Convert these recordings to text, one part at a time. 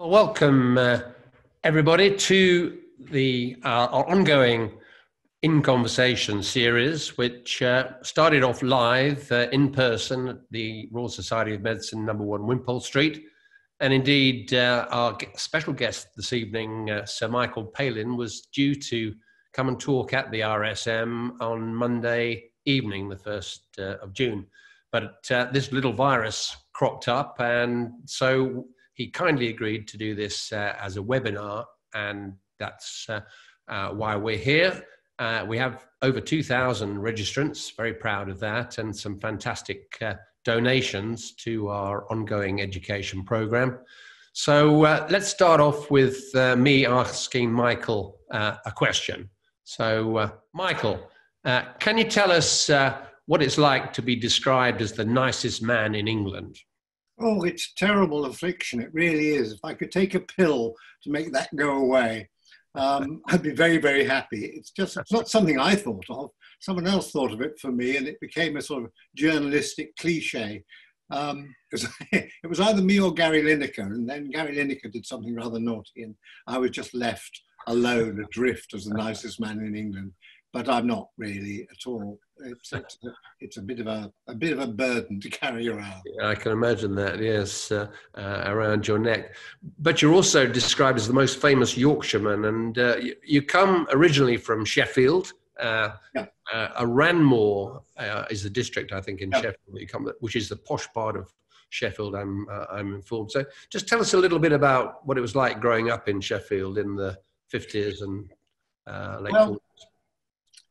Well, welcome uh, everybody to the uh, our ongoing In Conversation series, which uh, started off live uh, in person at the Royal Society of Medicine, number one Wimpole Street. And indeed, uh, our special guest this evening, uh, Sir Michael Palin, was due to come and talk at the RSM on Monday evening, the 1st of June. But this little virus cropped up, and so he kindly agreed to do this uh, as a webinar, and that's uh, uh, why we're here. Uh, we have over 2,000 registrants, very proud of that, and some fantastic uh, donations to our ongoing education program. So uh, let's start off with me asking Michael a question. So, Michael, can you tell us what it's like to be described as the nicest man in England? Oh, it's terrible affliction. It really is. If I could take a pill to make that go away, um, I'd be very, very happy. It's just it's not something I thought of. Someone else thought of it for me, and it became a sort of journalistic cliche. Um, it, was, it, was, either me or Gary Lineker, and then Gary Lineker did something rather naughty, and I was just left alone, adrift as the nicest man in England but I'm not really at all. It's, it's, a, it's a bit of a, a bit of a burden to carry around. Yeah, I can imagine that, yes, uh, uh, around your neck. But you're also described as the most famous Yorkshireman, and uh, you, you, come originally from Sheffield. Uh, yeah. Uh, a Ranmoor uh, is the district, I think, in yeah. Sheffield, you come, which is the posh part of Sheffield. I'm I'm informed. So, just tell us a little bit about what it was like growing up in Sheffield in the 50s and late well, 40s.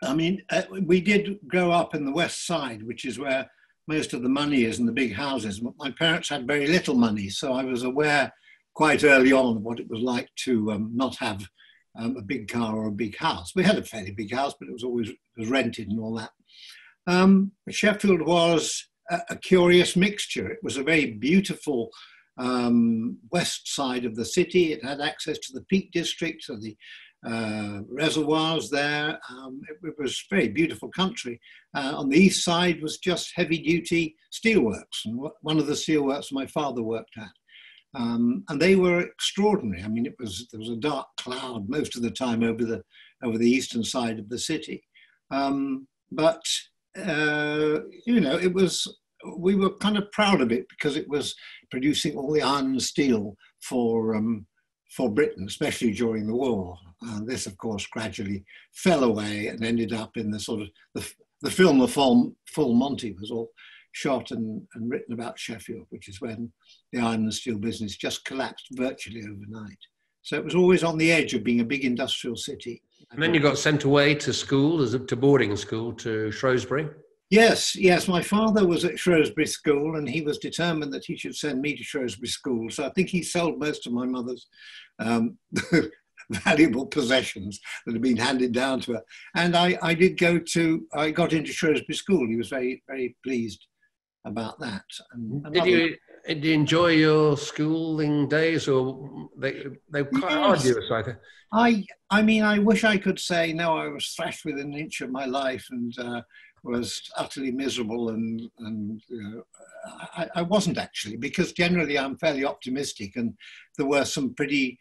I mean, uh, we did grow up in the west side, which is where most of the money is in the big houses. My parents had very little money, so I was aware quite early on what it was like to um, not have um, a big car or a big house. We had a fairly big house, but it was always it was rented and all that. Um, Sheffield was a, a, curious mixture. It was a very beautiful um, west side of the city. It had access to the Peak District, to the uh, reservoirs there. Um, it, it, was very beautiful country. Uh, on the east side was just heavy duty steelworks, and one of the steelworks my father worked at. Um, and they were extraordinary. I mean, it was there was a dark cloud most of the time over the over the eastern side of the city, um, but uh, you know, it was we were kind of proud of it because it was producing all the iron and steel for um, for Britain, especially during the war. And this, of course, gradually fell away and ended up in the sort of the, the film, The Full, Full Monty, was all shot and, and written about Sheffield, which is when the iron and steel business just collapsed virtually overnight. So it was always on the edge of being a big industrial city. And then you got sent away to school, to boarding school to Shrewsbury. Yes, yes. My father was at Shrewsbury School and he was determined that he should send me to Shrewsbury School. So I think he sold most of my mother's um, valuable possessions that had been handed down to her. And I, I did go to, I got into Shrewsbury School. He was very, very pleased about that. And did you, did you enjoy your schooling days or they, they were quite yes. arduous, I think? I, I mean, I wish I could say, no, I was thrashed within an inch of my life and uh, was utterly miserable and, and I, I, wasn't actually because generally I'm fairly optimistic and there were some pretty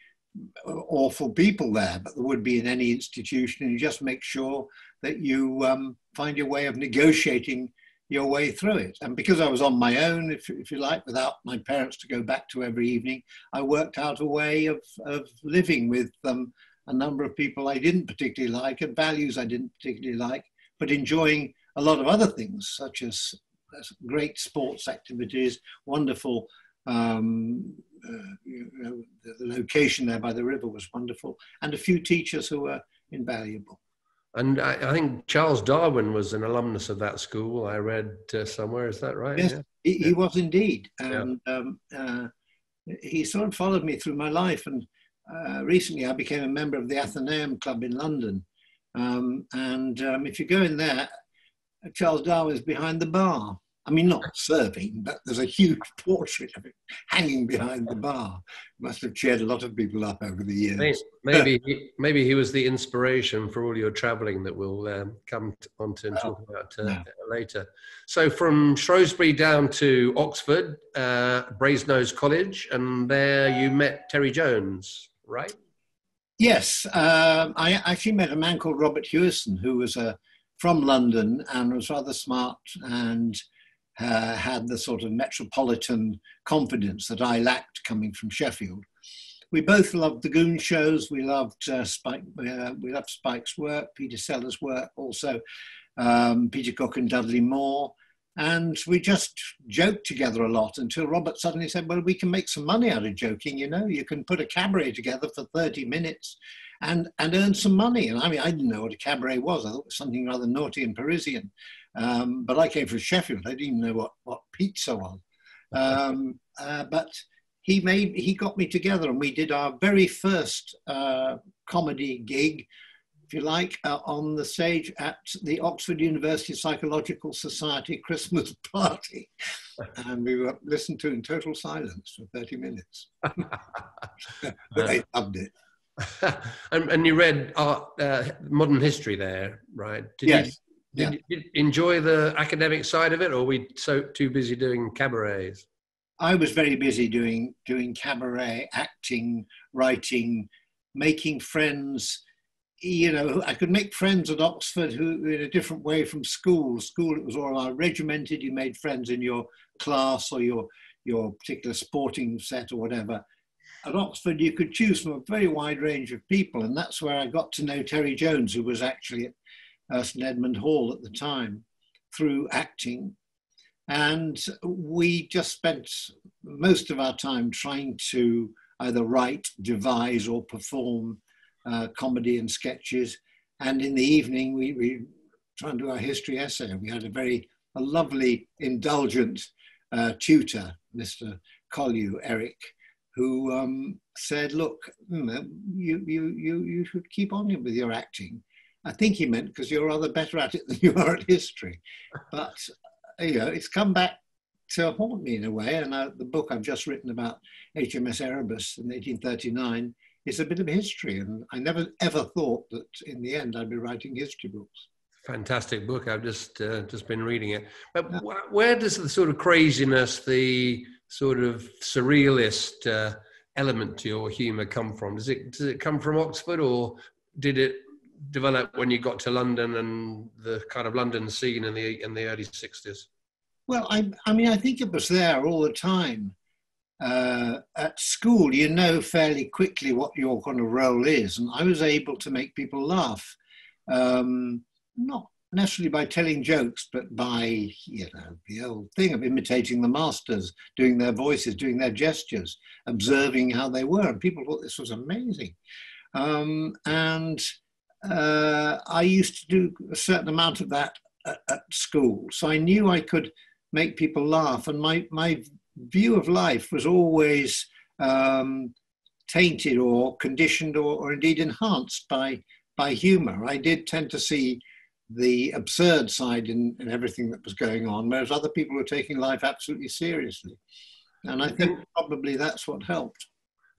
awful people there, but there would be in any institution, and you just make sure that you um, find your way of negotiating your way through it. And because I was on my own, if, if you like, without my parents to go back to every evening, I worked out a way of, of living with um, a number of people I didn't particularly like and values I didn't particularly like, but enjoying a lot of other things, such as great sports activities, wonderful um, uh, you know, the, the, location there by the river was wonderful, and a few teachers who were invaluable. And I, I think Charles Darwin was an alumnus of that school. I read uh, somewhere. Is that right? Yes, yeah. he, he, was indeed, and yeah. um, uh, he sort of followed me through my life. And uh, recently, I became a member of the Athenaeum Club in London. Um, and um, if you go in there, Charles Darwin is behind the bar I mean, not serving, but there's a huge portrait of it hanging behind the bar. Must have cheered a lot of people up over the years. Maybe, he, maybe he was the inspiration for all your travelling that we'll um, come on to and talk about uh, no. later. So from Shrewsbury down to Oxford, uh, Brasenose College, and there you met Terry Jones, right? Yes, um, I actually met a man called Robert Hewison, who was uh, from London and was rather smart and uh, had the sort of metropolitan confidence that I lacked coming from Sheffield. We both loved the Goon shows. We loved uh, Spike. Uh, we loved Spike's work, Peter Sellers' work, also um, Peter Cook and Dudley Moore. And we just joked together a lot until Robert suddenly said, Well, we can make some money out of joking, you know, you can put a cabaret together for 30 minutes and, and earn some money. And I mean, I didn't know what a cabaret was. I thought it was something rather naughty and Parisian. Um, but I came from Sheffield. I didn't even know what, what pizza was. Um, uh, but he made he got me together and we did our very first uh, comedy gig if you like, uh, on the stage at the Oxford University Psychological Society Christmas party. and we were listened to in total silence for 30 minutes. but they loved it. and, and, you read art, uh, modern history there, right? Did yes. You, did yeah. you enjoy the academic side of it, or were we so too busy doing cabarets? I was very busy doing doing cabaret, acting, writing, making friends you know, I could make friends at Oxford who in a different way from school. School, it was all regimented. You made friends in your class or your your particular sporting set or whatever. At Oxford, you could choose from a very wide range of people, and that's where I got to know Terry Jones, who was actually at uh, St Edmund Hall at the time, through acting. And we just spent most of our time trying to either write, devise, or perform uh, comedy and sketches. And in the evening, we, we try and do our history essay. We had a very a lovely, indulgent uh, tutor, Mr. Collier, Eric, who um, said, "Look, you, you you you should keep on with your acting." I think he meant because you're rather better at it than you are at history, but you know it's come back to haunt me in a way. And uh, the book I've just written about HMS Erebus in 1839 is a bit of history. And I never ever thought that in the end I'd be writing history books. Fantastic book. I've just uh, just been reading it. But wh- where does the sort of craziness, the sort of surrealist uh, element to your humour come from? Does it does it come from Oxford, or did it develop when you got to London and the kind of London scene in the in the early sixties? Well, I I mean I think it was there all the time uh, at school, you know fairly quickly what your kind of role is. And I was able to make people laugh, um, not necessarily by telling jokes, but by, you know, the old thing of imitating the masters, doing their voices, doing their gestures, observing how they were. And people thought this was amazing. Um, and uh, I used to do a certain amount of that at, at school. So I knew I could make people laugh. And my, my view of life was always um, tainted or conditioned or, or indeed enhanced by, by humor. I did tend to see the absurd side in, in everything that was going on, whereas other people were taking life absolutely seriously. And I think probably that's what helped.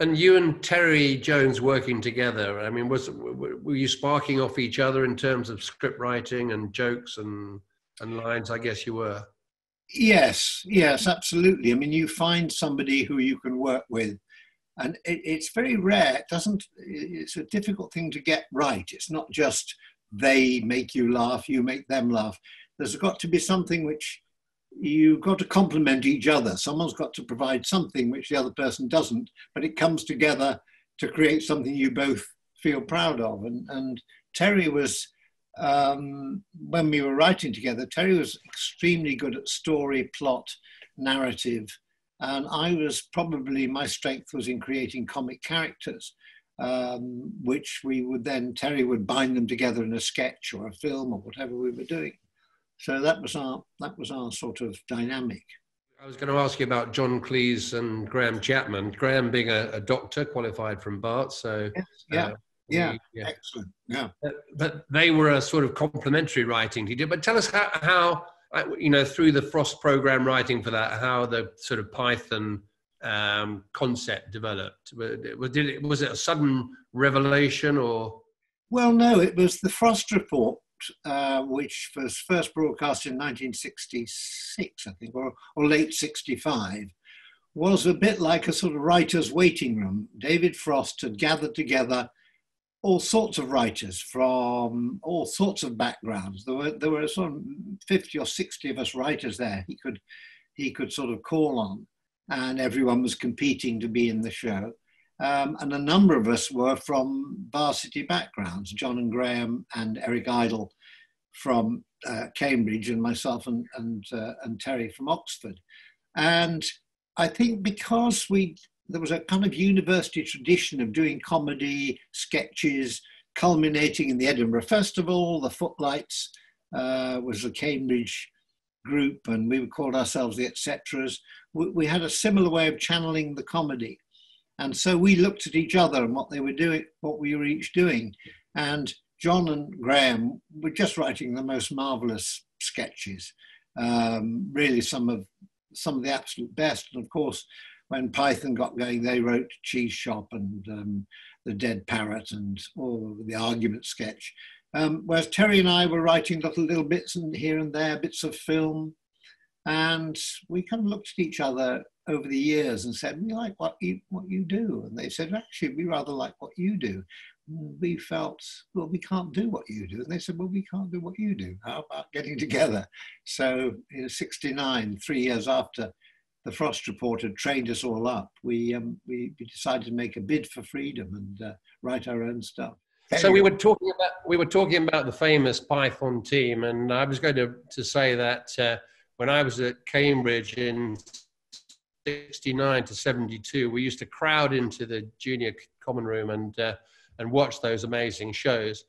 And you and Terry Jones working together, I mean, was were you sparking off each other in terms of script writing and jokes and, and lines? I guess you were. Yes, yes, absolutely. I mean, you find somebody who you can work with, and it, it's very rare. It doesn't. It's a difficult thing to get right. It's not just they make you laugh, you make them laugh. There's got to be something which you've got to complement each other. Someone's got to provide something which the other person doesn't, but it comes together to create something you both feel proud of. And, and Terry was um, when we were writing together, Terry was extremely good at story, plot, narrative, and I was probably my strength was in creating comic characters, um, which we would then Terry would bind them together in a sketch or a film or whatever we were doing. So that was our that was our sort of dynamic. I was going to ask you about John Cleese and Graham Chapman. Graham being a, a doctor qualified from Bart, so yes, yeah. Uh, yeah, yeah, excellent. Yeah, but, but, they were a sort of complementary writing he did. But tell us how, how you know, through the Frost program writing for that, how the sort of Python um, concept developed? Did it, was it a sudden revelation or? Well, no, it was the Frost report, uh, which was first broadcast in 1966, I think, or, or late 65, was a bit like a sort of writer's waiting room. David Frost had gathered together all sorts of writers from all sorts of backgrounds. There were there were sort of 50 or 60 of us writers there. He could he could sort of call on and everyone was competing to be in the show. Um, and a number of us were from varsity backgrounds, John and Graham and Eric Idle from uh, Cambridge, and myself and, and, uh, and Terry from Oxford. And I think because we there was a kind of university tradition of doing comedy sketches, culminating in the Edinburgh Festival, the Footlights uh, was the Cambridge group, and we called ourselves the Etceteras. We, we had a similar way of channeling the comedy. And so we looked at each other and what they were doing, what we were each doing. And John and Graham were just writing the most marvelous sketches. Um, really, some of some of the absolute best. And of course, when Python got going, they wrote Cheese Shop and um, The Dead Parrot and all the argument sketch. Um, whereas Terry and I were writing little little bits and here and there, bits of film, and we kind of looked at each other over the years and said, "We like what you what you do," and they said, "Actually, we rather like what you do." We felt, well, we can't do what you do, and they said, "Well, we can't do what you do. How about getting together?" So, in '69, three years after the Frost Report had trained us all up, we um, we, we, decided to make a bid for freedom and uh, write our own stuff. So we were talking about we were talking about the famous Python team, and I was going to to say that uh, when I was at Cambridge in '69 to '72, we used to crowd into the junior common room and uh, and watch those amazing shows.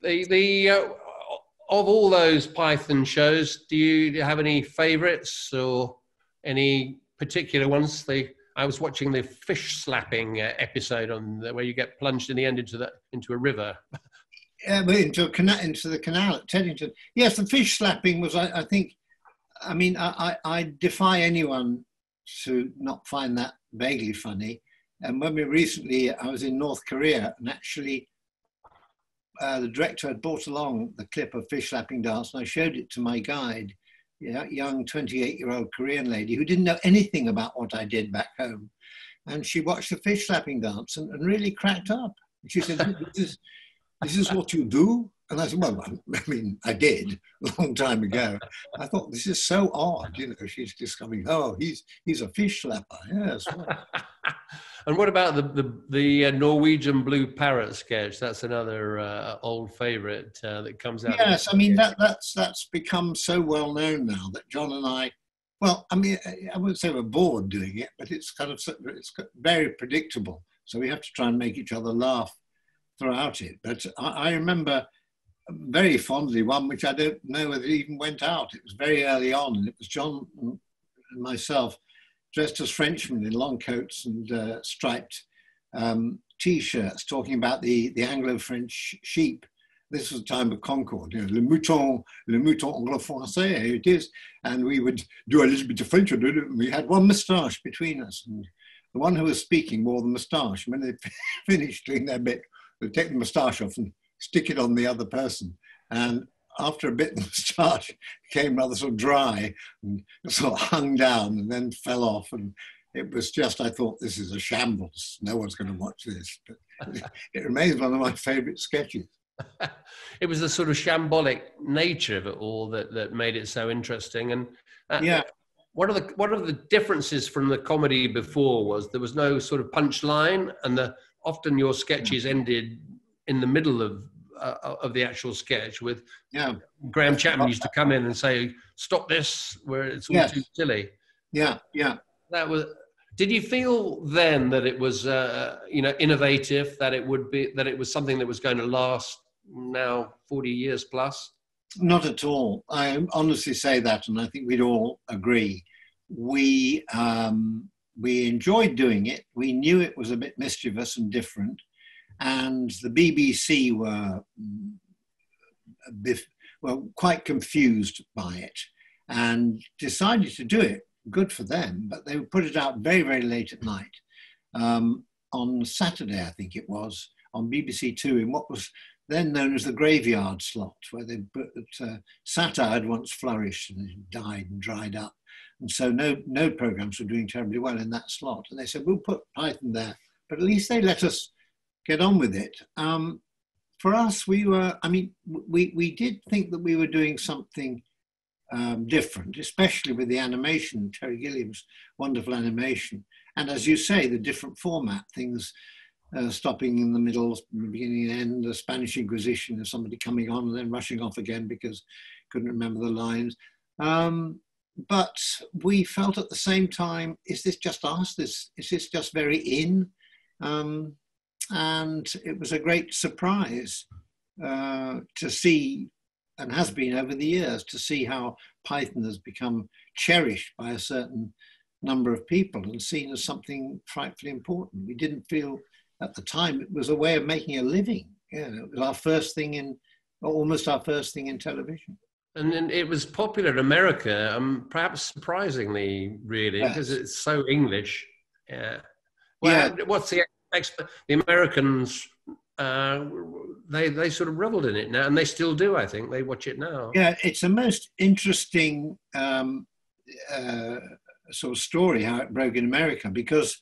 The the uh, of all those Python shows, do you have any favourites or any particular ones? The I was watching the fish slapping uh, episode on the, where you get plunged in the end into the into a river. Yeah, into a canal, into the canal at Teddington. Yes, the fish slapping was, I, I think, I mean, I, I, I, defy anyone to not find that vaguely funny. And when we recently, I was in North Korea, and actually, uh, the director had brought along the clip of fish slapping dance, and I showed it to my guide, young 28 year old Korean lady who didn't know anything about what I did back home. And she watched the fish slapping dance and, and really cracked up. she said, this is, this is what you do? And I said, well, I mean, I did a long time ago. I thought, this is so odd. You know, she's just coming, oh, he's, he's a fish slapper. Yes. and what about the, the, the uh, Norwegian blue parrot sketch? That's another uh, old favorite uh, that comes out. Yes, I mean, that, that's, that's become so well known now that John and I, well, I mean, I wouldn't say we're bored doing it, but it's kind of, it's very predictable. So we have to try and make each other laugh throughout it. But I, I remember very fondly one which I don't know whether it even went out. It was very early on, and it was John and myself dressed as Frenchmen in long coats and uh, striped um, t-shirts, talking about the, the Anglo-French sheep. This was the time of Concorde, you know, le mouton, le mouton anglo-français, it is. And we would do a little bit of French, and we had one moustache between us. And the one who was speaking wore the moustache. When they finished doing their bit, they'd take the moustache off and stick it on the other person. And after a bit, the moustache became rather sort of dry and sort of hung down and then fell off. And it was just, I thought, this is a shambles. No one's going to watch this. But it remains one of my favorite sketches. it was the sort of shambolic nature of it all that, that made it so interesting. And uh, yeah. One of the one of the differences from the comedy before was there was no sort of punchline, and the often your sketches ended in the middle of uh, of the actual sketch with yeah. Graham chapman used to come in and say stop this where it's all yes. too silly. Yeah yeah. That was did you feel then that it was uh, you know innovative that it would be that it was something that was going to last now 40 years plus? Not at all. I honestly say that and i think we'd all agree. We um, we enjoyed doing it. We knew it was a bit mischievous and different and the BBC were, were quite confused by it. and decided to do it. Good for them, but they put it out very, very late at night. Um, on Saturday, I think it was, on BBC Two in what was then known as the graveyard slot, where they put uh, satire had once flourished and died and dried up. And so no, no programs were doing terribly well in that slot. And they said, we'll put Python there, but at least they let us get on with it. Um, for us, we were, I mean, we, we did think that we were doing something um, different, especially with the animation, Terry Gilliam's wonderful animation. And as you say, the different format things, uh, stopping in the middle, beginning and end, the Spanish Inquisition, and somebody coming on and then rushing off again because couldn't remember the lines. Um, but we felt at the same time, is this just us? This, is this just very in? Um, and it was a great surprise uh, to see, and has been over the years, to see how Python has become cherished by a certain number of people and seen as something frightfully important. We didn't feel at the time it was a way of making a living. Yeah, it was our first thing in, almost our first thing in television. And, and it was popular in America, um, perhaps surprisingly, really, because yes. it's so English. Yeah. Well, yeah. what's the the Americans? Uh, they they sort of reveled in it now, and they still do. I think they watch it now. Yeah, it's a most interesting um, uh, sort of story how it broke in America because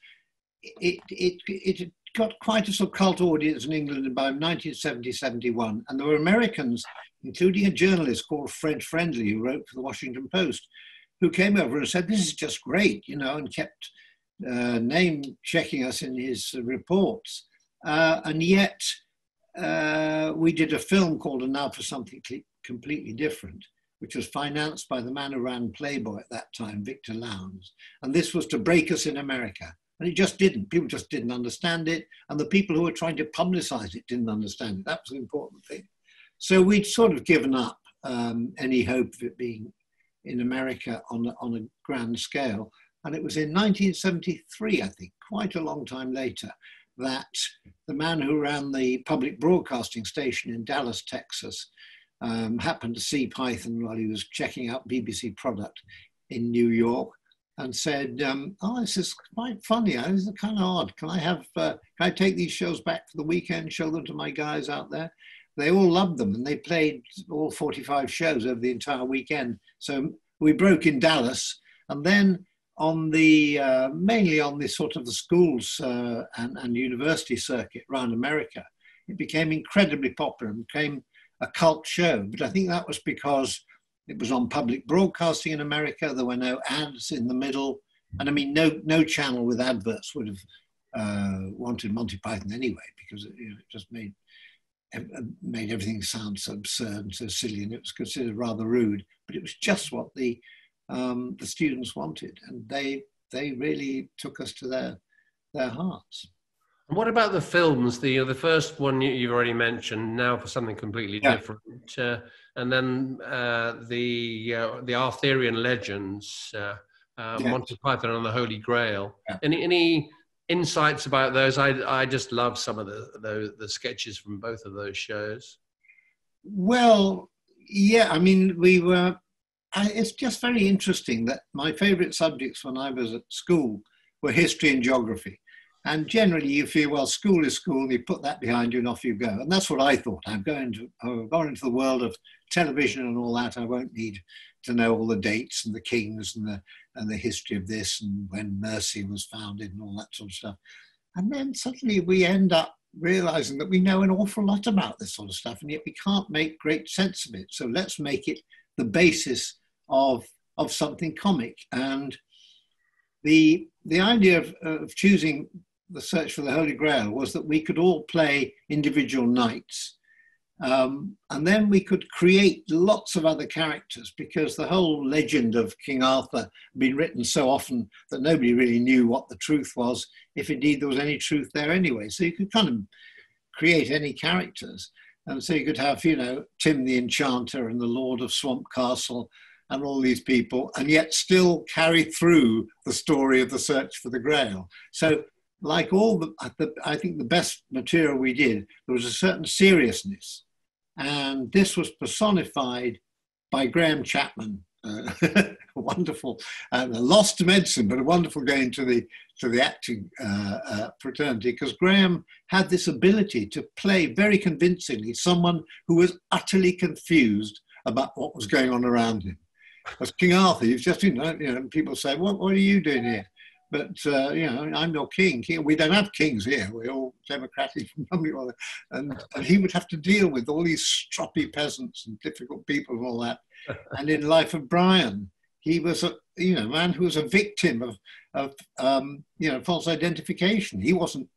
it it it got quite a sort of cult audience in England about 1970, 71, and there were Americans including a journalist called Fred Friendly, who wrote for the Washington Post, who came over and said, This is just great, you know, and kept uh, name checking us in his reports. Uh, and yet, uh, we did a film called And Now for Something Completely Different, which was financed by the man who ran Playboy at that time, Victor Lowndes. And this was to break us in America. And it just didn't. People just didn't understand it. And the people who were trying to publicize it didn't understand it. That was the important thing. So we'd sort of given up um, any hope of it being in America on, on a grand scale. And it was in 1973, I think, quite a long time later, that the man who ran the public broadcasting station in Dallas, Texas, um, happened to see Python while he was checking out BBC product in New York and said, um, "Oh, this is quite funny. This is kind of odd. Can I have? Uh, can I take these shows back for the weekend? Show them to my guys out there?" they all loved them and they played all 45 shows over the entire weekend. So we broke in Dallas and then on the uh, mainly on the sort of the schools uh, and, and university circuit around America, it became incredibly popular and became a cult show. But I think that was because it was on public broadcasting in America. There were no ads in the middle, and I mean, no no channel with adverts would have uh, wanted Monty Python anyway because it, you know, it just made made everything sound so absurd and so silly, and it was considered rather rude. But it was just what the um, the students wanted, and they they really took us to their their hearts. And what about the films? The the first one you, have already mentioned. Now for something completely yeah. different, uh, and then uh, the uh, the Arthurian legends, uh, uh. Monty Python and the Holy Grail. Yeah. Any any insights about those? I, I just love some of the, the, the sketches from both of those shows. Well, yeah, I mean, we were. I, it's just very interesting that my favourite subjects when I was at school were history and geography. And generally, you feel, well, school is school, you put that behind you and off you go. And that's what I thought. I'm going to, gone into the world of television and all that. I won't need to know all the dates and the kings and the and the history of this and when Mercia was founded and all that sort of stuff. And then suddenly we end up realizing that we know an awful lot about this sort of stuff, and yet we can't make great sense of it. So let's make it the basis of of something comic. And the the idea of, of choosing the search for the Holy Grail was that we could all play individual knights um, and then we could create lots of other characters because the whole legend of King Arthur had been written so often that nobody really knew what the truth was, if indeed there was any truth there anyway. So you could kind of create any characters. And so you could have, you know, Tim the Enchanter and the Lord of Swamp Castle and all these people, and yet still carry through the story of the search for the Grail. So, like all the, the I think the best material we did, there was a certain seriousness and this was personified by Graham Chapman, uh, wonderful, uh, lost medicine, but a wonderful going to the to the acting uh, uh, fraternity because Graham had this ability to play very convincingly someone who was utterly confused about what was going on around him. As King Arthur, you've just you know, you know people say, "What what are you doing here?" But uh, you know, I'm your king. We don't have kings here. We're all democratic and, and he would have to deal with all these stroppy peasants and difficult people and all that. and in Life of Brian, he was a you know man who was a victim of of um, you know false identification. He wasn't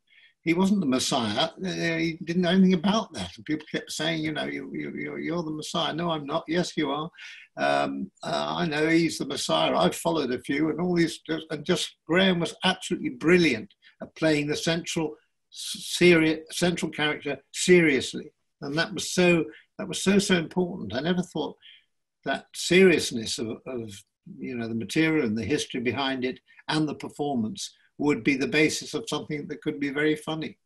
he wasn't the Messiah. He didn't know anything about that. And people kept saying, you know, you, you, you're the Messiah. No, I'm not. Yes, you are. Um, uh, I know he's the Messiah. I've followed a few, and all these, and just Graham was absolutely brilliant at playing the central, serious, central character seriously, and that was so that was so so important. I never thought that seriousness of, of you know the material and the history behind it and the performance would be the basis of something that could be very funny.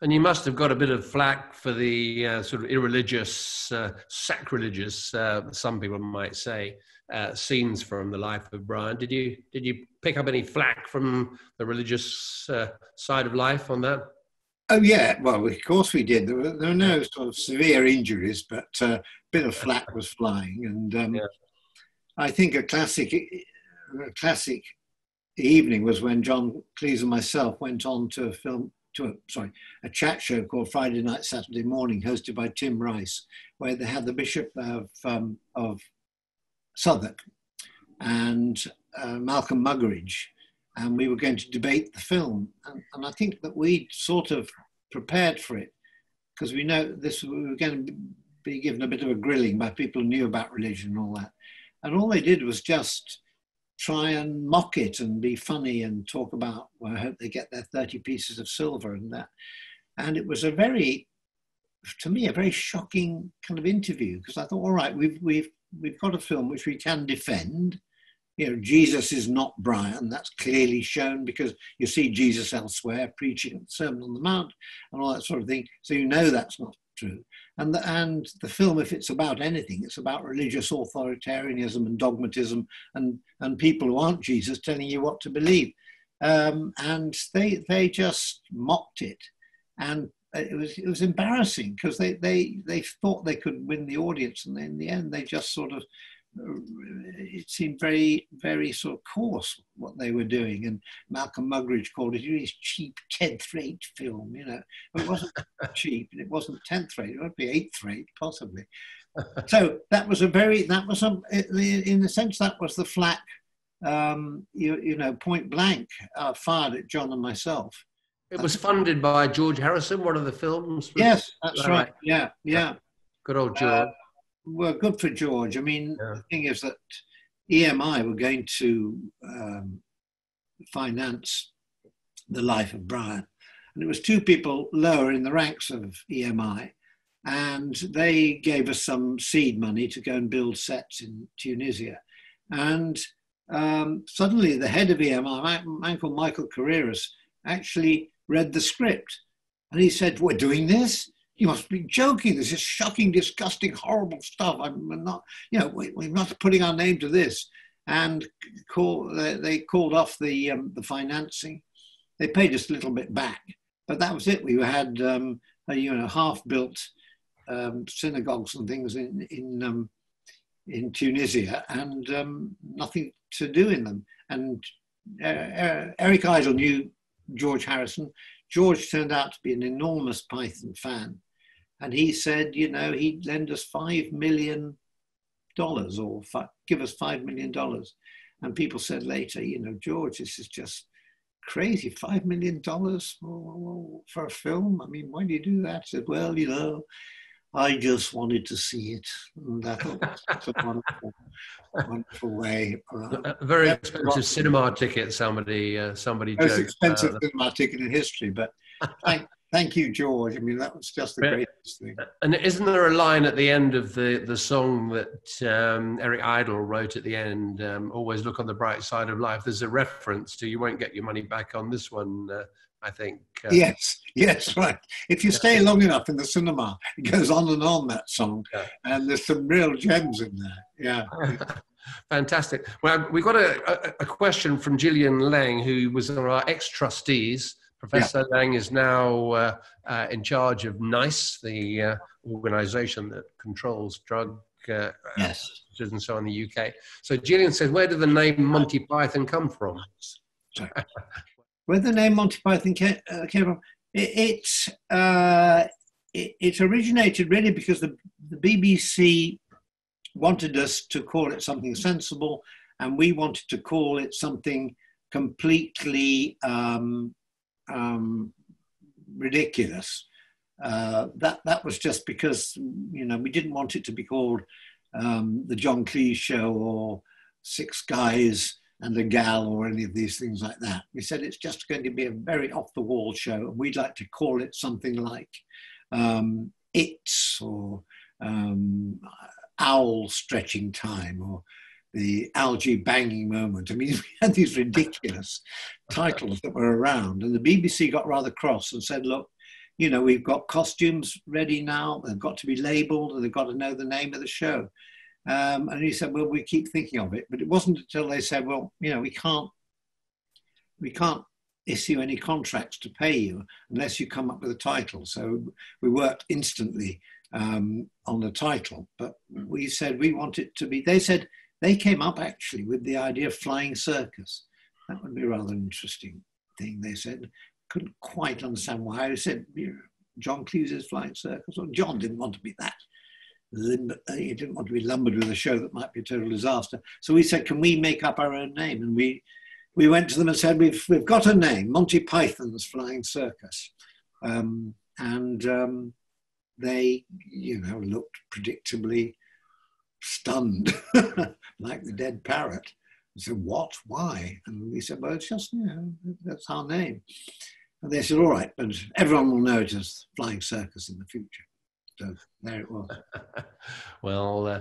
And you must have got a bit of flack for the uh, sort of irreligious, uh, sacrilegious, uh, some people might say, uh, scenes from the life of Brian. Did you did you pick up any flack from the religious uh, side of life on that? Oh yeah, well of course we did. There were, there were no sort of severe injuries, but uh, a bit of flack was flying, and um, yeah. I think a classic, a classic evening was when John Cleese and myself went on to a film, to a, sorry, a chat show called Friday Night, Saturday Morning, hosted by Tim Rice, where they had the Bishop of, um, of Southwark and uh, Malcolm Muggeridge, and we were going to debate the film. And, and I think that we sort of prepared for it because we know this, we were going to be given a bit of a grilling by people who knew about religion and all that. And all they did was just try and mock it and be funny and talk about, well, I hope they get their 30 pieces of silver and that. And it was a very, to me, a very shocking kind of interview because I thought, all right, we've, we've, we've got a film which we can defend. You know, Jesus is not Brian. That's clearly shown because you see Jesus elsewhere preaching at the Sermon on the Mount and all that sort of thing. So you know that's not And the, and the film, if it's about anything, it's about religious authoritarianism and dogmatism and, and people who aren't Jesus telling you what to believe. Um, and they, they just mocked it. And it was, it was embarrassing because they, they, they thought they could win the audience. And in the end, they just sort of it seemed very, very sort of coarse what they were doing. And Malcolm Muggeridge called it a cheap 10th rate film, you know. It wasn't cheap and it wasn't 10th rate, it would be 8th rate, possibly. so that was a very, that was, a, in a sense, that was the flak, um, you, you know, point blank uh, fired at John and myself. It was funded by George Harrison, one of the films. Yes, that's right. right. Yeah, yeah. Good old George. Uh, well, good for George. I mean, yeah. the thing is that EMI were going to um, finance the life of Brian. And it was two people lower in the ranks of EMI. And they gave us some seed money to go and build sets in Tunisia. And um, suddenly the head of EMI, my uncle Michael Carreras, actually read the script. And he said, We're doing this? You must be joking. This is shocking, disgusting, horrible stuff. I'm not, you know, we, are not putting our name to this. And call, they, called off the, um, the financing. They paid us a little bit back, but that was it. We had, um, a, you know, half-built um, synagogues and things in in um, in Tunisia, and um, nothing to do in them. And uh, uh Eric Idle knew George Harrison. George turned out to be an enormous Python fan, and he said, you know, he'd lend us five million dollars or fi- give us five million dollars. And people said later, you know, George, this is just crazy. Five million dollars for a film? I mean, why do you do that? I said, well, you know, I just wanted to see it. And that was a wonderful, wonderful way. Uh, a very expensive cinema ticket. Somebody, uh, somebody. Most joked, expensive uh, cinema ticket in history, but thank, Thank you, George. I mean, that was just the greatest thing. And isn't there a line at the end of the, the song that um, Eric Idle wrote at the end? Um, Always look on the bright side of life. There's a reference to you won't get your money back on this one, uh, I think. Uh, yes, yes, right. If you stay long enough in the cinema, it goes on and on, that song. Yeah. And there's some real gems in there. Yeah. Fantastic. Well, we've got a, a, question from Gillian Leng, who was one of our ex trustees. Professor yeah. Leng is now uh, uh, in charge of NICE, the uh, organization that controls drug uh, yes. and so in the UK. So Gillian says, where did the name Monty Python come from? Where the name Monty Python came, uh, came from? It, uh, it, it, originated really because the, the BBC wanted us to call it something sensible, and we wanted to call it something completely um, um, ridiculous. Uh, that that was just because you know we didn't want it to be called um, the John Cleese Show or Six Guys and a Gal or any of these things like that. We said it's just going to be a very off the wall show, and we'd like to call it something like um, It's or um, owl stretching time or the algae banging moment. I mean, we had these ridiculous titles that were around, and the BBC got rather cross and said, look, you know, we've got costumes ready now, they've got to be labeled, and they've got to know the name of the show. Um, and he said, well, we keep thinking of it. But it wasn't until they said, well, you know, we can't, we can't issue any contracts to pay you unless you come up with a title. So we worked instantly um, on the title, but we said we want it to be. They said they came up actually with the idea of flying circus. That would be rather an interesting thing. They said couldn't quite understand why. I said John Cleese's flying circus. John didn't want to be that. Uh, he didn't want to be lumbered with a show that might be a total disaster. So we said, can we make up our own name? And we we went to them and said, we've, we've got a name, Monty Python's Flying Circus. Um, and um, they, you know, looked predictably stunned, like the dead parrot. I said, what? Why? And we said, well, it's just, you know, that's our name. And they said, all right, but everyone will know it as Flying Circus in the future. So there it was. well, uh,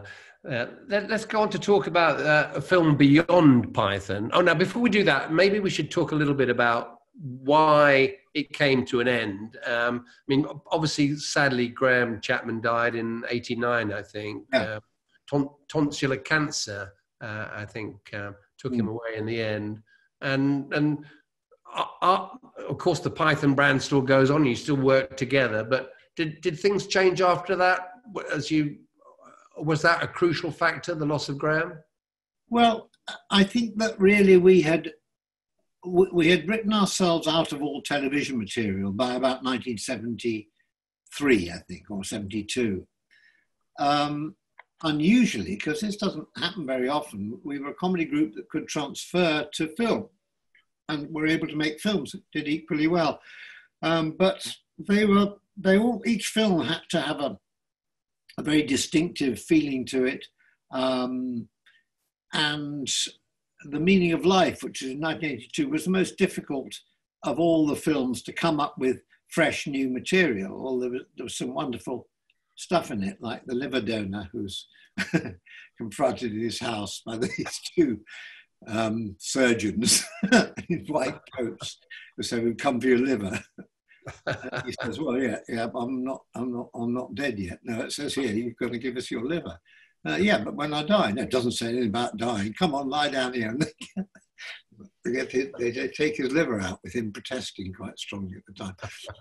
uh, let, us go on to talk about uh, a film beyond Python. Oh, now, before we do that, maybe we should talk a little bit about why it came to an end. Um, I mean, obviously, sadly, Graham Chapman died in '89, I think. Yeah. Uh, ton- tonsillar cancer, uh, I think, uh, took mm. him away in the end. And and uh, uh, of course, the Python brand still goes on. You still work together, but did did things change after that? As you was that a crucial factor, the loss of Graham? Well, I think that really we had we had written ourselves out of all television material by about 1973, I think, or 72. Um, unusually, because this doesn't happen very often, we were a comedy group that could transfer to film and were able to make films that did equally well. Um, but they were, they all, each film had to have a, a very distinctive feeling to it. Um, and the Meaning of Life, which is in 1982, was the most difficult of all the films to come up with fresh new material. Well, there there was some wonderful stuff in it, like the liver donor who's confronted in his house by these two um, surgeons in white coats who say, "We've come for your liver." he says, "Well, yeah, yeah, I'm not, I'm not, I'm not dead yet. No, it says here you've got to give us your liver." Uh, yeah, but when I die, no, it doesn't say anything about dying. Come on, lie down here. They, get they take his liver out with him protesting quite strongly at the time.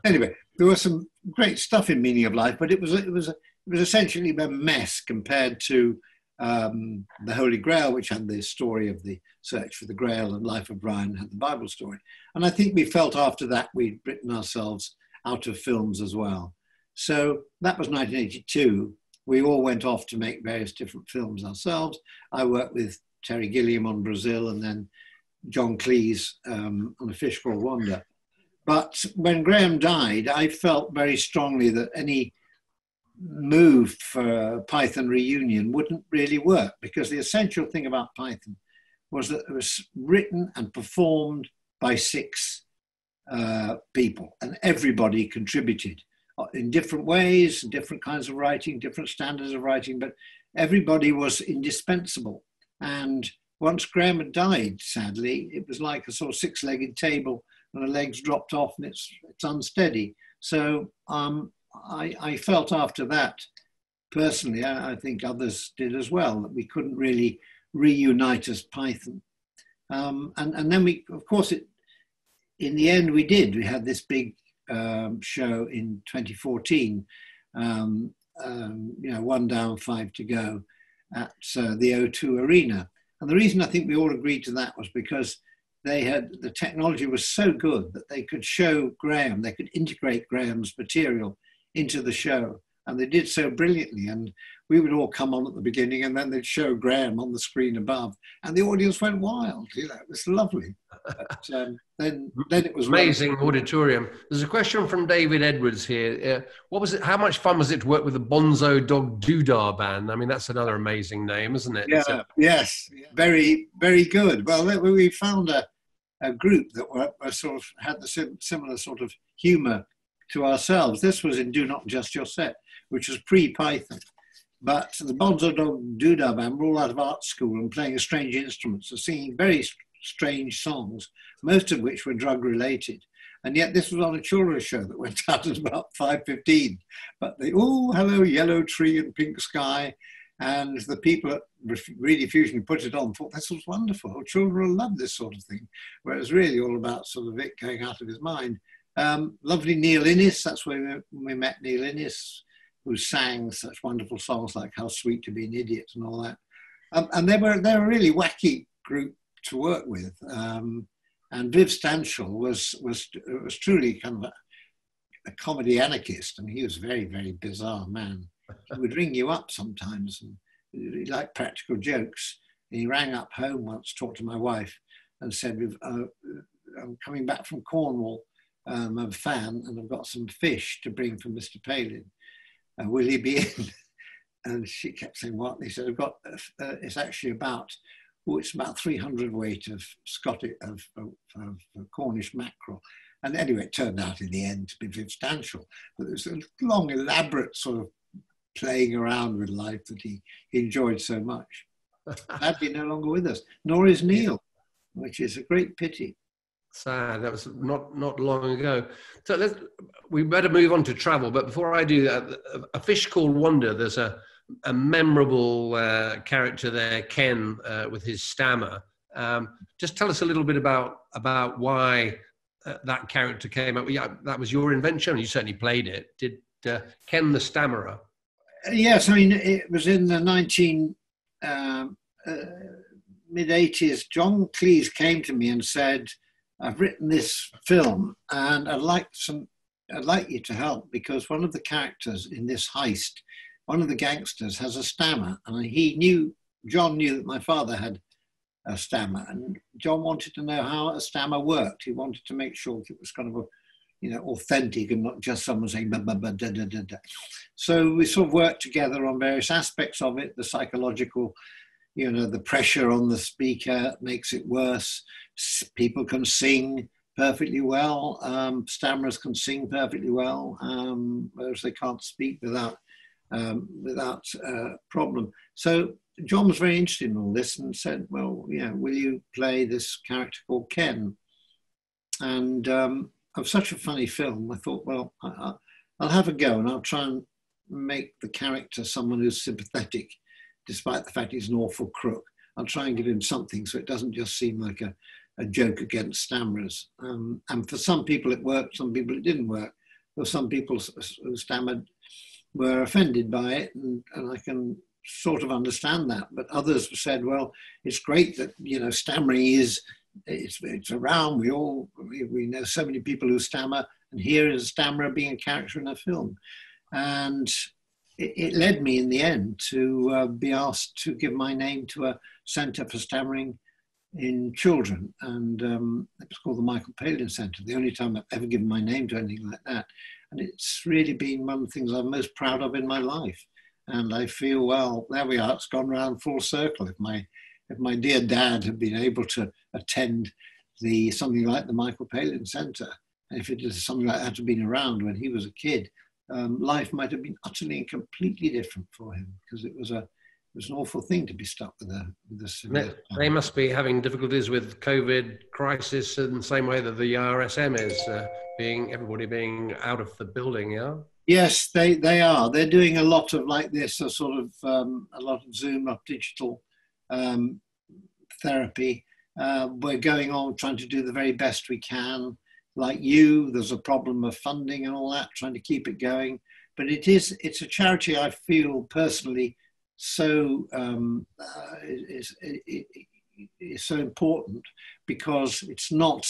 Anyway, there was some great stuff in Meaning of Life, but it was it was it was essentially a mess compared to um, the Holy Grail, which had the story of the search for the Grail, and Life of Brian had the Bible story. And I think we felt after that we'd written ourselves out of films as well. So that was 1982 we all went off to make various different films ourselves. I worked with Terry Gilliam on Brazil and then John Cleese um, on A Fish Called Wanda. But when Graham died, I felt very strongly that any move for Python reunion wouldn't really work because the essential thing about Python was that it was written and performed by six uh, people and everybody contributed in different ways, different kinds of writing, different standards of writing, but everybody was indispensable. And once Graham had died, sadly, it was like a sort of six-legged table and the legs dropped off and it's, it's unsteady. So um, I, I, felt after that, personally, I, I, think others did as well, that we couldn't really reunite as Python. Um, and, and then we, of course, it, in the end, we did. We had this big um, show in 2014, um, um, you know, one down, five to go at uh, the O2 Arena. And the reason I think we all agreed to that was because they had the technology was so good that they could show Graham, they could integrate Graham's material into the show. And they did so brilliantly. And we would all come on at the beginning and then they'd show Graham on the screen above. And the audience went wild. You know, it was lovely. But, um, then, then it was amazing wonderful. auditorium. There's a question from David Edwards here. Uh, what was it? How much fun was it to work with the Bonzo Dog Doodah band? I mean, that's another amazing name, isn't it? Yeah. So, yes. Very, very good. Well, we found a, a group that were, were sort of had the similar sort of humour to ourselves. This was in Do Not Adjust Your Set, which was pre-Python. But the Bonzo Dog Doodah band were all out of art school and playing strange instruments and singing very strange songs, most of which were drug related. And yet this was on a children's show that went out at about 5.15. But they, oh, hello, yellow tree and pink sky. And the people at Rediffusion put it on thought this was wonderful. Children will love this sort of thing. Where it was really all about sort of Viv going out of his mind. Um, lovely Neil Innes, that's where we met Neil Innes, who sang such wonderful songs like How Sweet to Be an Idiot and all that. Um, and they were, they were a really wacky group to work with. Um, and Viv Stanshall was, was, was truly kind of a, a, comedy anarchist. I mean, he was a very, very bizarre man. He would ring you up sometimes and he liked practical jokes. And he rang up home once, talked to my wife, and said, uh, I'm coming back from Cornwall. Um, I'm a fan and I've got some fish to bring for Mr. Palin. Uh, will he be in? and she kept saying, what? And he said, I've got, uh, it's actually about oh, it's about 300 weight of Scottish, of, of, of, Cornish mackerel. And anyway, it turned out in the end to be substantial. But it was a long, elaborate sort of playing around with life that he, he enjoyed so much. Sadly, no longer with us, nor is Neil, which is a great pity. Sad. That was not not long ago. So let's we better move on to travel. But before I do that, a fish called Wanda. There's a a memorable uh, character there, Ken, uh, with his stammer. Um, just tell us a little bit about about why uh, that character came up. Yeah, that was your invention. You certainly played it. Did uh, Ken the Stammerer? Yes, I mean it was in the nineteen um, uh, mid eighties. John Cleese came to me and said, "I've written this film, and I'd like some. I'd like you to help because one of the characters in this heist." one of the gangsters has a stammer, and he knew, John knew that my father had a stammer, and John wanted to know how a stammer worked. He wanted to make sure it was kind of a, you know, authentic and not just someone saying, bah, bah, bah, da, da, da, da. So we sort of worked together on various aspects of it, the psychological, you know, the pressure on the speaker makes it worse. People can sing perfectly well. Um, stammerers can sing perfectly well, um, whereas they can't speak without um, without uh, problem. So John was very interested in all this and said, well, yeah, will you play this character called Ken? And um, of such a funny film, I thought, well, I, will have a go and I'll try and make the character someone who's sympathetic, despite the fact he's an awful crook. I'll try and give him something so it doesn't just seem like a, a joke against stammerers. Um, and for some people it worked, some people it didn't work. Were some people who stammered were offended by it, and, and I can sort of understand that. But others said, well, it's great that, you know, stammering is, it's, it's around. We all, we, we know so many people who stammer, and here is a stammerer being a character in a film. And it, it led me in the end to uh, be asked to give my name to a Centre for Stammering in Children. And um, it was called the Michael Palin Centre, the only time I've ever given my name to anything like that. And it's really been one of the things I'm most proud of in my life. And I feel, well, there we are, it's gone round full circle. If my, if my dear dad had been able to attend the, something like the Michael Palin Centre, if it is something like that had been around when he was a kid, um, life might have been utterly and completely different for him because it was a, was an awful thing to be stuck with a with a They must be having difficulties with COVID crisis in the same way that the RSM is, uh, being everybody being out of the building. Yeah. Yes, they they are. They're doing a lot of like this, a sort of um, a lot of Zoom, of digital um, therapy. Uh, we're going on trying to do the very best we can. Like you, there's a problem of funding and all that, trying to keep it going. But it is, it's a charity I feel personally so um, uh, is, so important because it's not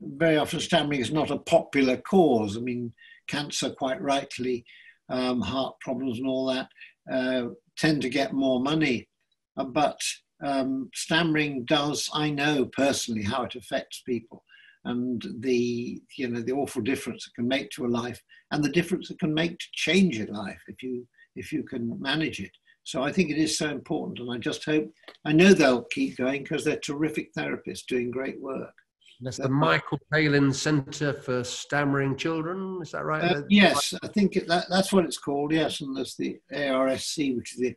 very often stammering is not a popular cause. I mean, cancer, quite rightly, um, heart problems and all that uh, tend to get more money. Uh, but um, stammering does, I know personally how it affects people and the, you know, the awful difference it can make to a life and the difference it can make to change your life if you, if you can manage it. So I think it is so important, and I just hope I know they'll keep going because they're terrific therapists doing great work. That's the Michael Palin Centre for Stammering Children. Is that right? Uh, yes, I think it, that, that's what it's called. Yes, and there's the ARSC, which is the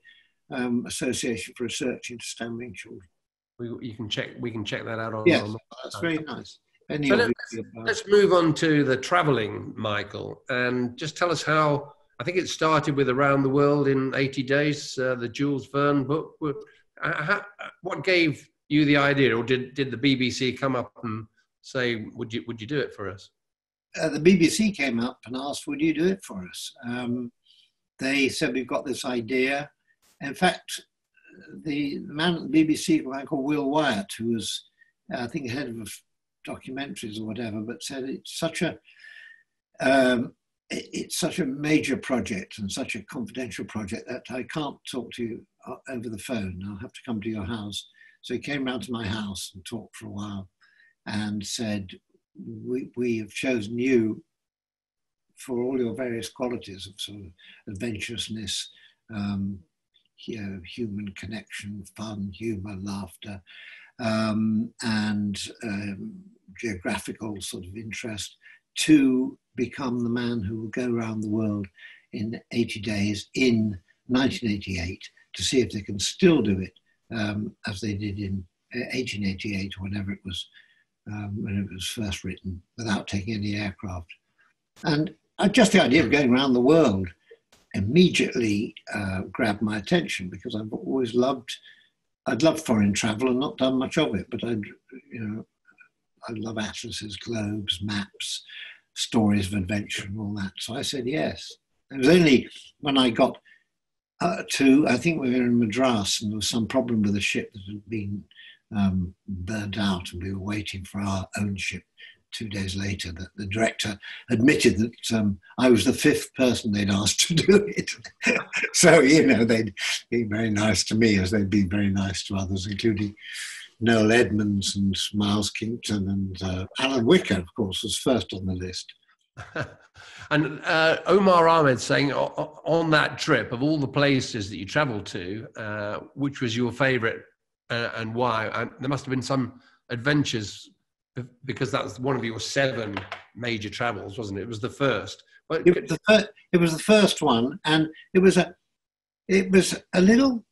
um, Association for Research into Stammering Children. We, you can check. We can check that out on. Yes, on that's very nice. So let's, let's move on to the travelling, Michael, and just tell us how I think it started with Around the World in 80 Days, uh, the Jules Verne book. How, what gave you the idea, or did, did the BBC come up and say, would you, would you do it for us? Uh, the BBC came up and asked, would you do it for us? Um, they said, we've got this idea. In fact, the man at the BBC, a man called Will Wyatt, who was, uh, I think, head of documentaries or whatever, but said it's such a um, it's such a major project and such a confidential project that I can't talk to you uh, over the phone. I'll have to come to your house. So he came round to my house and talked for a while and said, we, we have chosen you for all your various qualities of sort of adventurousness, um, you know, human connection, fun, humor, laughter, um, and um, geographical sort of interest to become the man who will go around the world in 80 days in 1988 to see if they can still do it um, as they did in 1888, uh, whenever it was um, when it was first written, without taking any aircraft. And uh, just the idea of going around the world immediately uh, grabbed my attention because I've always loved, I'd loved foreign travel and not done much of it, but I'd, you know, I love atlases, globes, maps, stories of adventure and all that. So I said yes. It was only when I got uh, to, I think we were in Madras and there was some problem with the ship that had been um, burned out and we were waiting for our own ship two days later that the director admitted that um, I was the fifth person they'd asked to do it. so, you know, they'd be very nice to me as they'd been very nice to others, including Noel Edmonds and Miles Kington and uh, Alan Whicker, of course, was first on the list. and uh, Omar Ahmed saying on that trip of all the places that you travelled to, uh, which was your favourite uh, and why? And there must have been some adventures because that was one of your seven major travels, wasn't it? It was the first. But it was the, fir- it was the first one, and it was a it was a little.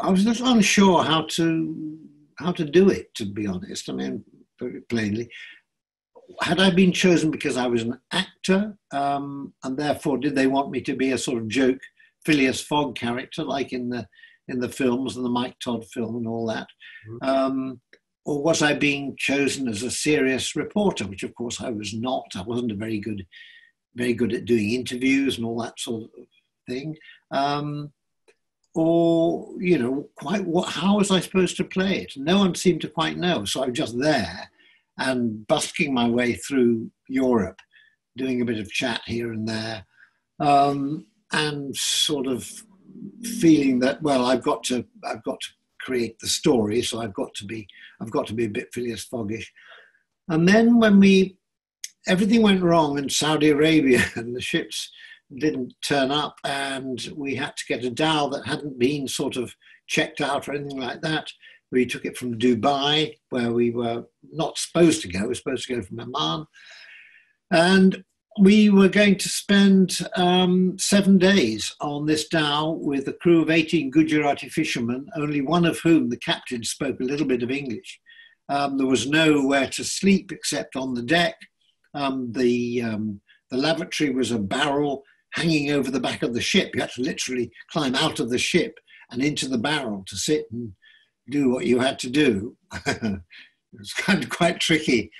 I was a little unsure how to how to do it, to be honest. I mean, very plainly. Had I been chosen because I was an actor, um, and therefore did they want me to be a sort of joke Phileas Fogg character, like in the in the films and the Mike Todd film and all that? Mm-hmm. Um, or was I being chosen as a serious reporter, which of course I was not. I wasn't a very good, very good at doing interviews and all that sort of thing. Um, or you know quite what how was i supposed to play it? No one seemed to quite know so i was just there and busking my way through europe doing a bit of chat here and there um, and sort of feeling that well i've got to i've got to create the story so i've got to be i've got to be a bit phileas foggish. And then when we everything went wrong in saudi arabia and the ships didn't turn up, and we had to get a dhow that hadn't been sort of checked out or anything like that. We took it from Dubai, where we were not supposed to go. We were supposed to go from Amman. And we were going to spend um, seven days on this dhow with a crew of 18 Gujarati fishermen, only one of whom, the captain, spoke a little bit of English. Um, there was nowhere to sleep except on the deck. Um, the, um, the lavatory was a barrel hanging over the back of the ship. You had to literally climb out of the ship and into the barrel to sit and do what you had to do. it was kind of quite tricky.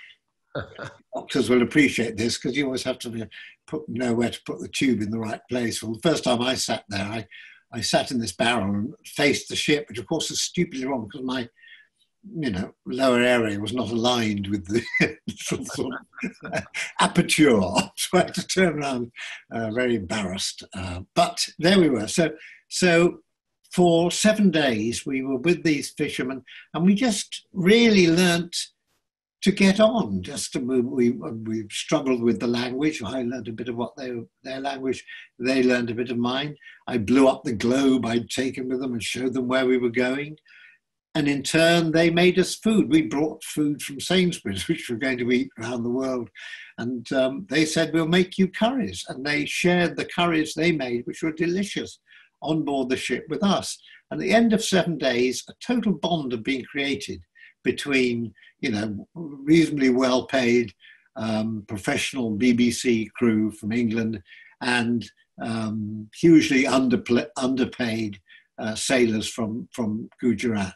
Doctors will appreciate this because you always have to put, know where to put the tube in the right place. Well, the first time I sat there, I, I sat in this barrel and faced the ship, which of course is stupidly wrong because my you know, lower area was not aligned with the sort of aperture. So I had to turn around, uh, very embarrassed. Uh, but there we were. So, so for seven days we were with these fishermen, and we just really learnt to get on. Just to, we we struggled with the language. I learned a bit of what they their language. They learned a bit of mine. I blew up the globe I'd taken with them and showed them where we were going. And in turn, they made us food. We brought food from Sainsbury's, which we're going to eat around the world. And um, they said, We'll make you curries. And they shared the curries they made, which were delicious, on board the ship with us. And at the end of seven days, a total bond had been created between, you know, reasonably well paid um, professional BBC crew from England and um, hugely underpaid uh, sailors from, from Gujarat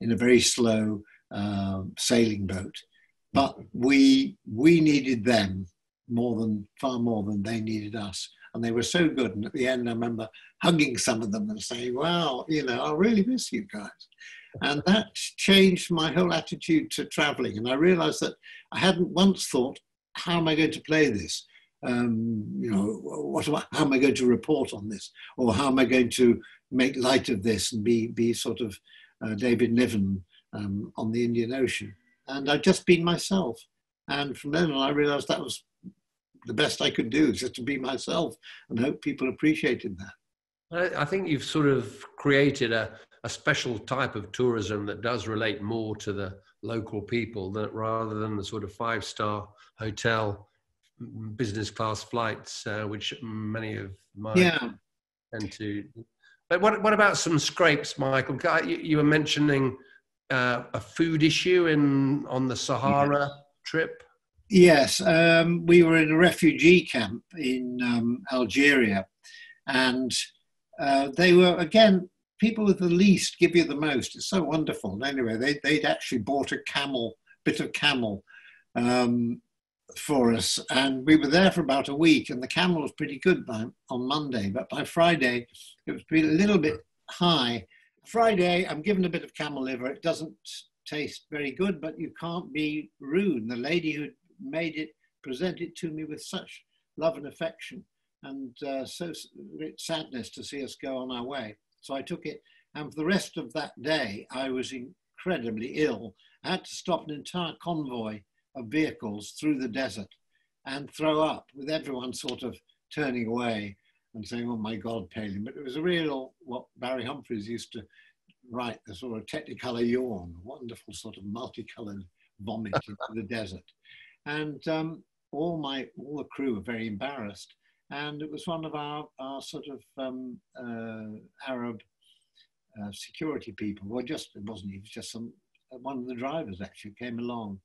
in a very slow um, sailing boat. But we, we needed them more than, far more than they needed us. And they were so good. And at the end, I remember hugging some of them and saying, wow, you know, I really miss you guys. And that changed my whole attitude to traveling. And I realized that I hadn't once thought, how am I going to play this? Um, you know, what am I, how am I going to report on this? Or how am I going to make light of this and be, be sort of uh, David Niven um, on the Indian Ocean. And I'd just been myself. And from then on, I realized that was the best I could do, just to be myself and hope people appreciated that. I think you've sort of created a, a special type of tourism that does relate more to the local people that rather than the sort of five star hotel business class flights, uh, which many of my yeah. tend to but what, what about some scrapes, Michael? You, you were mentioning uh, a food issue in on the Sahara yeah. trip. Yes, um, we were in a refugee camp in um, Algeria, and uh, they were again people with the least give you the most. It's so wonderful. Anyway, they they'd actually bought a camel, bit of camel, um, for us. And we were there for about a week, and the camel was pretty good by, on Monday, but by Friday, it was a little bit high. Friday, I'm given a bit of camel liver. It doesn't taste very good, but you can't be rude. The lady who made it presented it to me with such love and affection and uh, so great sadness to see us go on our way. So I took it, and for the rest of that day, I was incredibly ill. I had to stop an entire convoy of vehicles through the desert and throw up with everyone sort of turning away and saying, oh my God, Palin. But it was a real, what Barry Humphries used to write, the sort of technicolor yawn, wonderful sort of multicolored vomit into the desert. And um, all my, all the crew were very embarrassed. And it was one of our, our sort of um, uh, Arab uh, security people, well, just, it wasn't, he was just some, one of the drivers actually came along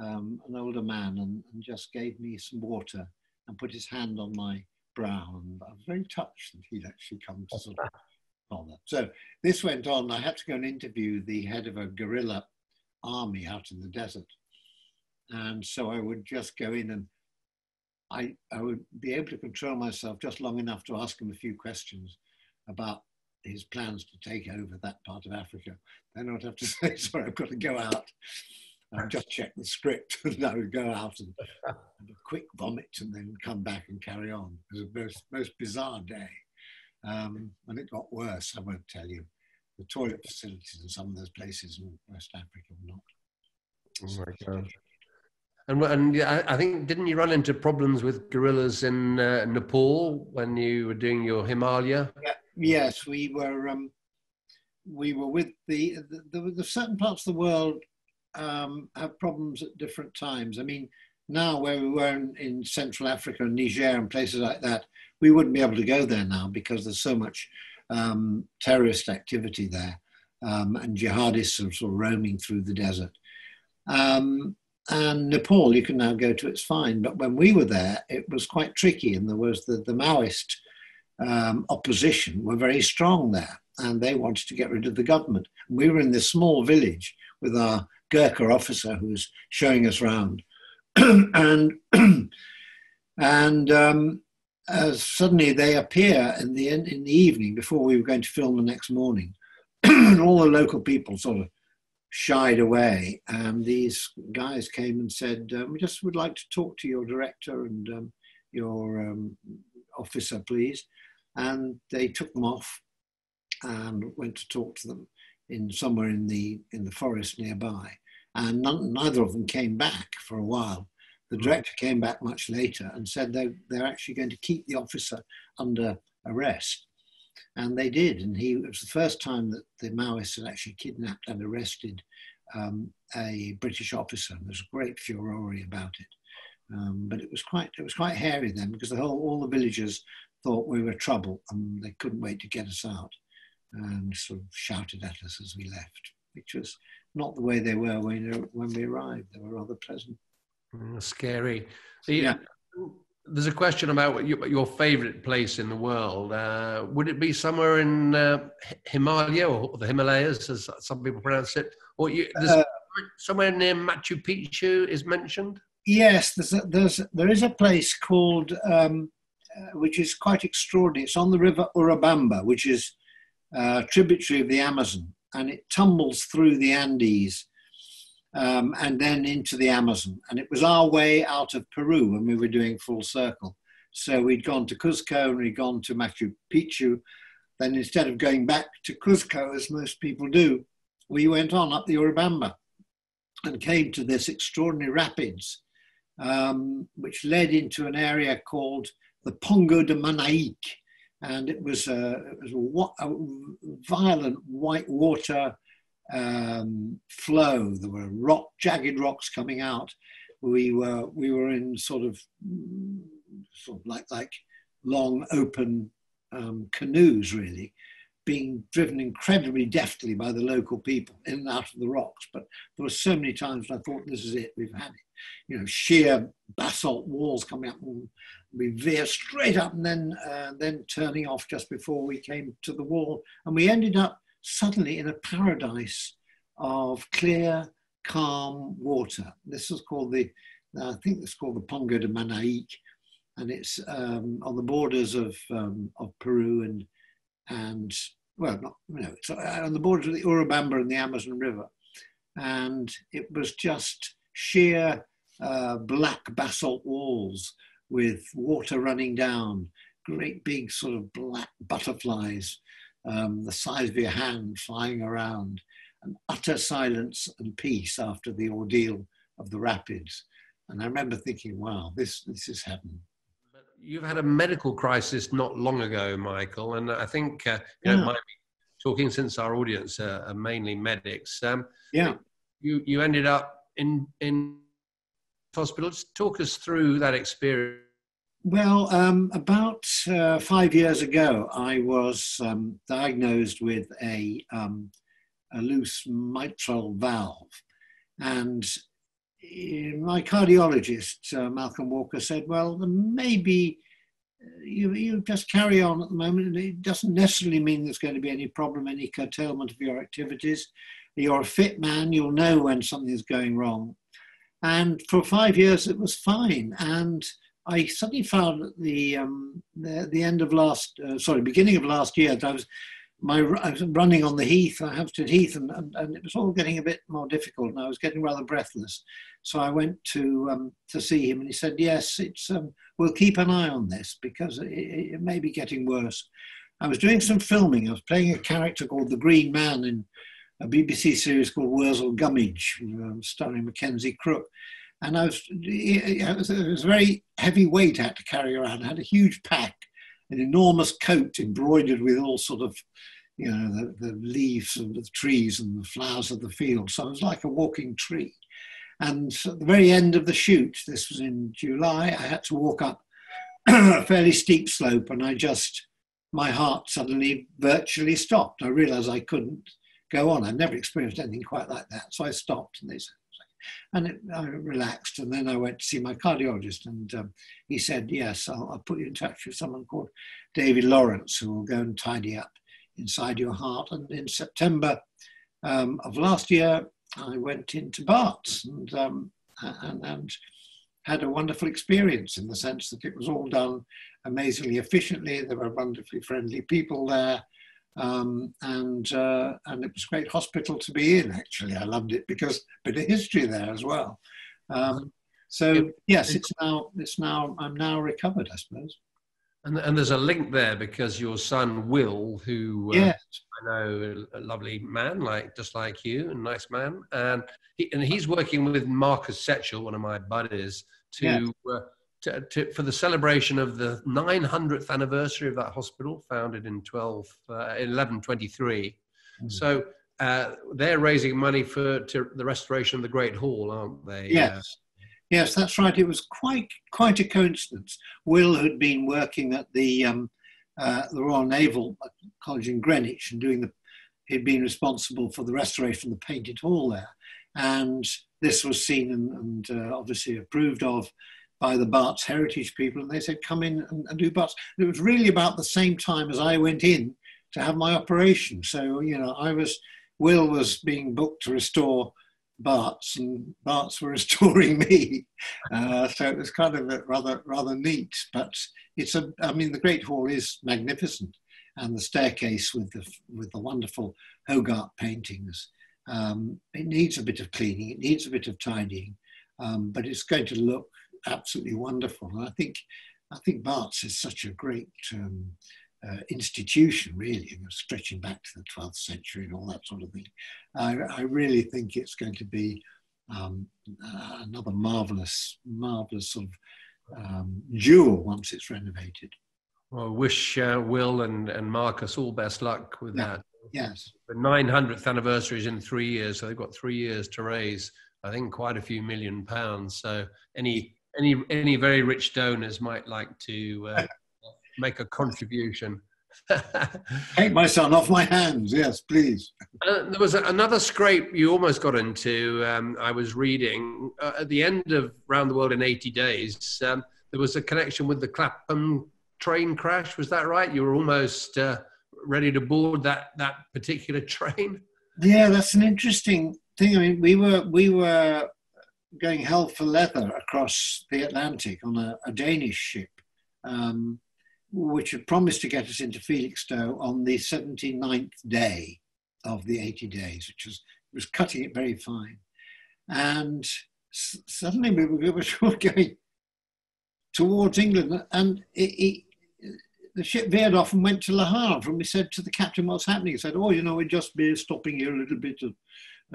um, an older man and, and, just gave me some water and put his hand on my brow. And I was very touched that he'd actually come to sort of bother. So this went on. I had to go and interview the head of a guerrilla army out in the desert. And so I would just go in and I, I would be able to control myself just long enough to ask him a few questions about his plans to take over that part of Africa. Then I'd have to say, sorry, I've got to go out. I'd just check the script and I would go out and have a quick vomit and then come back and carry on. It was a most, most bizarre day. Um, and it got worse, I won't tell you. The toilet facilities in some of those places in West Africa were not. Oh my God. And, and I think, didn't you run into problems with gorillas in uh, Nepal when you were doing your Himalaya? Yeah, yes, we were. Um, we were with the, the, the, the certain parts of the world um, have problems at different times. I mean, now where we were in, in, Central Africa and Niger and places like that, we wouldn't be able to go there now because there's so much um, terrorist activity there um, and jihadists are sort of roaming through the desert. Um, and Nepal, you can now go to, it's fine. But when we were there, it was quite tricky, and there was the, the Maoist um, opposition were very strong there. and they wanted to get rid of the government. We were in this small village with our Gurkha officer who was showing us around. and and um, uh, suddenly they appear in the in the evening before we were going to film the next morning, and all the local people sort of shied away. And these guys came and said, uh, "We just would like to talk to your director and um, your um, officer, please." And they took them off and went to talk to them in somewhere in the in the forest nearby. And none, neither of them came back for a while. The hmm. director came back much later and said they, they're actually going to keep the officer under arrest. And they did. And he, it was the first time that the Maoists had actually kidnapped and arrested um, a British officer. There was great furore about it. Um, but it was quite it was quite hairy then because the whole all the villagers thought we were trouble and they couldn't wait to get us out and sort of shouted at us as we left, which was not the way they were when, when we arrived. They were rather pleasant. Mm, scary. yeah. There's a question about your, your favorite place in the world. Uh, would it be somewhere in uh, Himalaya or the Himalayas, as some people pronounce it? Or you, uh, somewhere near Machu Picchu is mentioned? Yes, there's, a, there's there is a place called um, uh, which is quite extraordinary. It's on the river Urubamba, which is uh, tributary of the Amazon, and it tumbles through the Andes um, and then into the Amazon. And it was our way out of Peru when we were doing full circle. So we'd gone to Cuzco and we'd gone to Machu Picchu. Then instead of going back to Cuzco, as most people do, we went on up the Urubamba and came to this extraordinary rapids, um, which led into an area called the Pongo de Mainique, and it was a, it was a, a violent white water um, flow. There were rock, jagged rocks coming out. We were we were in sort of sort of like like long open um, canoes, really, being driven incredibly deftly by the local people in and out of the rocks. But there were so many times I thought, this is it, we've had it. You know, sheer basalt walls coming up we veer straight up and then uh, then turning off just before we came to the wall, and we ended up suddenly in a paradise of clear, calm water. This was called the, I think it's called the Pongo de Mainique, and it's um, on the borders of um, of Peru and and well, not you know, it's uh, on the borders of the Urubamba and the Amazon River, and it was just sheer uh, black basalt walls with water running down, great big sort of black butterflies, um, the size of your hand flying around, and utter silence and peace after the ordeal of the rapids. And I remember thinking, wow, this, this is heaven. You've had a medical crisis not long ago, Michael, and I think uh, you yeah. know, talking since our audience uh, are mainly medics. Um, yeah, you you ended up in in hospital. Talk us through that experience. Well, um, about uh, five years ago, I was um, diagnosed with a, um, a loose mitral valve. And eh, my cardiologist, uh, Malcolm Walker, said, Well, maybe uh, you, you just carry on at the moment. It doesn't necessarily mean there's going to be any problem, any curtailment of your activities. You're a fit man, you'll know when something is going wrong. And for five years, it was fine. And I suddenly found at the, um, the, the end of last, uh, sorry, beginning of last year, that I was my I was running on the heath, Hampstead Heath, and, and, and, it was all getting a bit more difficult, and I was getting rather breathless. So I went to um, to see him, and he said, "Yes, it's um, we'll keep an eye on this because it, it, may be getting worse." I was doing some filming. I was playing a character called the Green Man in a BBC series called Wurzel Gummidge, um, starring Mackenzie Crook. And I was, it was, a very heavy weight I had to carry around. I had a huge pack, an enormous coat embroidered with all sort of, you know, the, the leaves of the trees and the flowers of the field. So I was like a walking tree. And at the very end of the shoot, this was in July, I had to walk up a fairly steep slope and I just, my heart suddenly virtually stopped. I realized I couldn't go on. I'd never experienced anything quite like that. So I stopped and they said, and it, I relaxed. And then I went to see my cardiologist, and um, he said, Yes, I'll, I'll, put you in touch with someone called David Lawrence who will go and tidy up inside your heart. And in September um, of last year, I went into Barts and, um, and, and had a wonderful experience in the sense that it was all done amazingly efficiently. There were wonderfully friendly people there. Um, and uh, and it was a great hospital to be in. Actually, I loved it because a bit of history there as well. Um, so yes, it's now it's now I'm now recovered, I suppose. And, and there's a link there because your son Will, who uh, yes. I know, a lovely man, like just like you, a nice man, and he, and he's working with Marcus Setchell, one of my buddies, to, yes. uh, to, to, for the celebration of the 900th anniversary of that hospital, founded in 12 uh, 1123. Mm. So uh, they're raising money for to the restoration of the Great Hall, aren't they? Yes. Yes, that's right. It was quite quite a coincidence. Will had been working at the um, uh, the Royal Naval College in Greenwich and doing the. He'd been responsible for the restoration of the Painted Hall there, and this was seen and, and uh, obviously approved of by the Barts Heritage people, and they said, "Come in and, and do Barts." And it was really about the same time as I went in to have my operation. So you know, I was Will was being booked to restore Barts, and Barts were restoring me. Uh, so it was kind of rather rather neat. But it's a, I mean, the Great Hall is magnificent, and the staircase with the with the wonderful Hogarth paintings. Um, it needs a bit of cleaning. It needs a bit of tidying, um, but it's going to look absolutely wonderful. And I think I think Barts is such a great um, uh, institution, really, you know, stretching back to the 12th century and all that sort of thing. I, I really think it's going to be um, uh, another marvelous, marvelous sort of um, jewel once it's renovated. Well, wish uh, Will and, and Marcus all best luck with yeah. that. Yes. The 900th anniversary is in three years, so they've got three years to raise, I think, quite a few million pounds. So any any any very rich donors might like to uh, make a contribution. Take my son off my hands, yes, please. Uh, there was another scrape you almost got into. Um, I was reading uh, at the end of Round the World in 80 Days. Um, there was a connection with the Clapham train crash. Was that right? You were almost uh, ready to board that that particular train. Yeah, that's an interesting thing. I mean, we were we were going hell for leather across the Atlantic on a, a Danish ship. Um, which had promised to get us into Felixstowe on the 79th day of the 80 days, which was, was cutting it very fine. And s- suddenly we were, we were going towards England, and it, it, the ship veered off and went to Le Havre. And we said to the captain, What's happening? He said, Oh, you know, we're just be stopping here a little bit.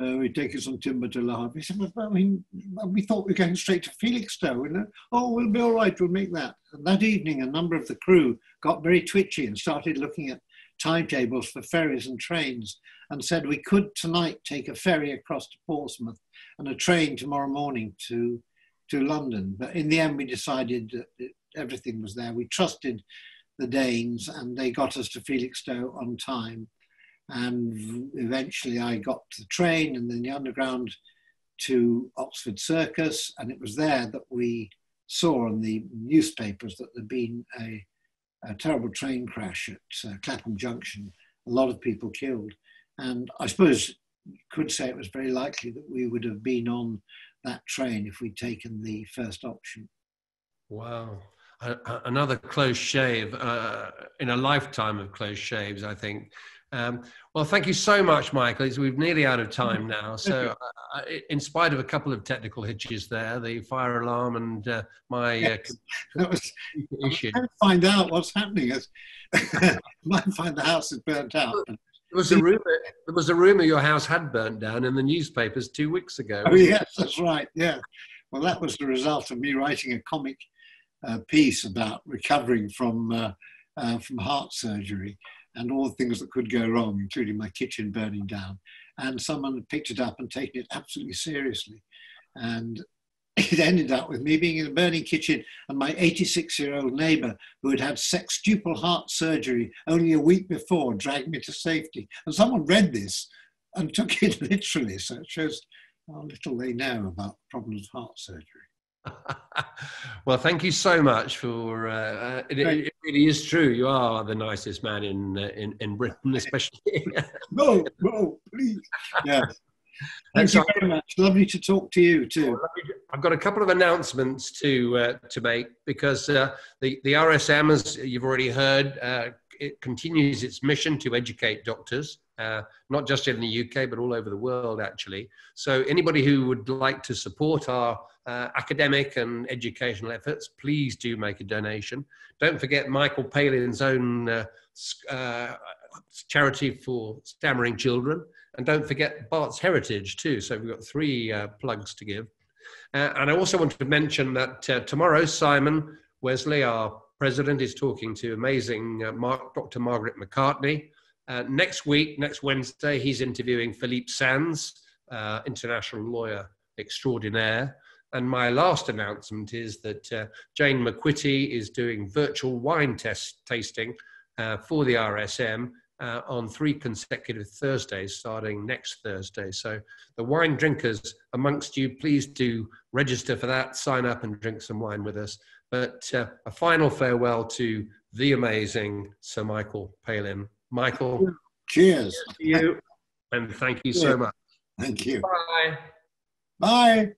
Uh, we're taking some timber to Havre. He said, I mean, we thought we were going straight to Felixstowe. And, oh, we'll be all right, we'll make that. And that evening, a number of the crew got very twitchy and started looking at timetables for ferries and trains and said we could tonight take a ferry across to Portsmouth and a train tomorrow morning to, to London. But in the end, we decided that everything was there. We trusted the Danes and they got us to Felixstowe on time. And eventually I got to the train and then the underground to Oxford Circus. And it was there that we saw in the newspapers that there'd been a, a terrible train crash at uh, Clapham Junction, a lot of people killed. And I suppose you could say it was very likely that we would have been on that train if we'd taken the first option. Wow. another close shave uh, in a lifetime of close shaves, I think. Um, well, thank you so much, Michael. We're nearly out of time now. So, uh, in spite of a couple of technical hitches there, the fire alarm and uh, my uh, yes, that was, issue. I find out what's happening. I might find the house is burnt out. There was a rumor. There was a rumor your house had burnt down in the newspapers two weeks ago. Oh yes, that's right. Yeah. Well, that was the result of me writing a comic uh, piece about recovering from uh, uh, from heart surgery and all the things that could go wrong, including my kitchen burning down. And someone picked it up and taken it absolutely seriously. And it ended up with me being in a burning kitchen and my 86 year old neighbor who had had sextuple heart surgery only a week before dragged me to safety. And someone read this and took it literally. So it shows how little they know about problems of heart surgery. well, thank you so much for. Uh, uh it, it, really is true. You are the nicest man in uh, in, in Britain, especially. no, no, please. Yes. Thank you very much. Lovely to talk to you too. I've got a couple of announcements to uh, to make because uh, the the RSM, as you've already heard, uh, it continues its mission to educate doctors, uh, not just in the UK but all over the world, actually. So anybody who would like to support our uh, academic and educational efforts, please do make a donation. Don't forget Michael Palin's own uh, charity for stammering children. And don't forget Bart's Heritage too. So we've got three uh, plugs to give. Uh, and I also want to mention that uh, tomorrow, Simon Wessely, our president, is talking to amazing uh, Mark, Dr. Margaret McCartney. Uh, next week, next Wednesday, he's interviewing Philippe Sands, uh, international lawyer extraordinaire. And my last announcement is that Jane McQuitty is doing virtual wine test tasting for the RSM uh, on three consecutive Thursdays starting next Thursday. So, the wine drinkers amongst you, please do register for that, sign up and drink some wine with us. But uh, a final farewell to the amazing Sir Michael Palin. Michael, cheers. To you, and thank you so much. Thank you. Bye. Bye.